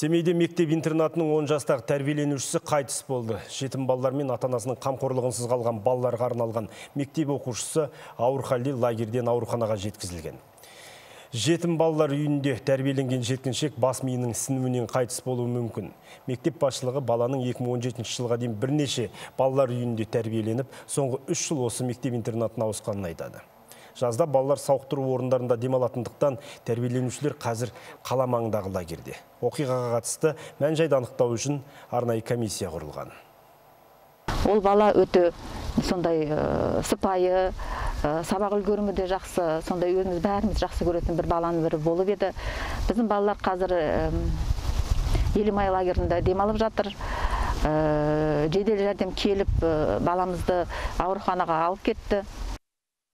Семейде мектеп интернатының 10 жастағы тәрбиеленушісі қайтыс болды. Жетім балалар мен ата-анасының қамқорлығынсыз қалған балаларға арналған мектеп оқушысы ауыр халде лагерден ауруханаға жеткізілген. Жетім балалар үйінде тәрбиеленген жеткіншек бас миының сынуынан қайтыс болуы мүмкін. Мектеп басшылығы баланың 2017 жылға дейін бірнеше балалар үйінде тәрбиеленіп, соңғы 3 жыл осы мектеп интернатына ауысқанын айтады. Жазда балалар сауықтыру орындарында демалатындықтан тәрбиеленушілер қазір қала маңындағы лагерде. Оқиғаға қатысты мән жайды анықтау үшін арнайы комиссия құрылған. ол бала өте сондай ә, сыпайы ә, сабақ үлгерімі де жақсы сондай өзіміз бәріміз жақсы көретін бір баланың бірі болып еді біздің балалар қазір ә, елімай лагерінде демалып жатыр ә, жедел жәрдем келіп баламызды ауруханаға алып кетті